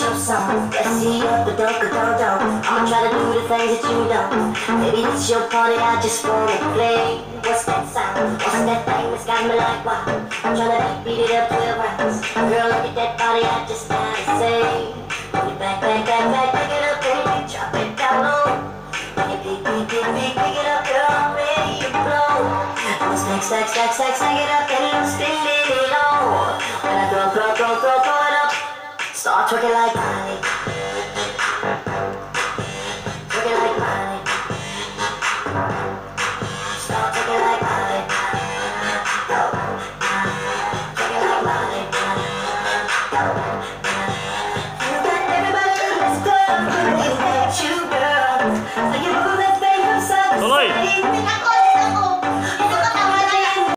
show some. Get on the up, the dog, the dog, dog. I'ma try to do the things that you don't. Maybe it's your party, I just wanna play. What's that sound? What's that thing that's got me like wow? I'm tryna beat it up 12 rounds. Girl, look at that body, I just gotta say. Put it back, back, back, back, pick it up, baby, drop it down low. Pick it, pick, pick, pick, pick it up, girl, I'm ready to blow. I'ma stack, stack, stack, stack, stack it up, and I'm spinning it all. Y'all twerking like Miley. Twerking like Miley. Start twerking like Miley. Go. Twerking like Miley. Go. You got everybody in this club looking you, girl. So you move that thing upside.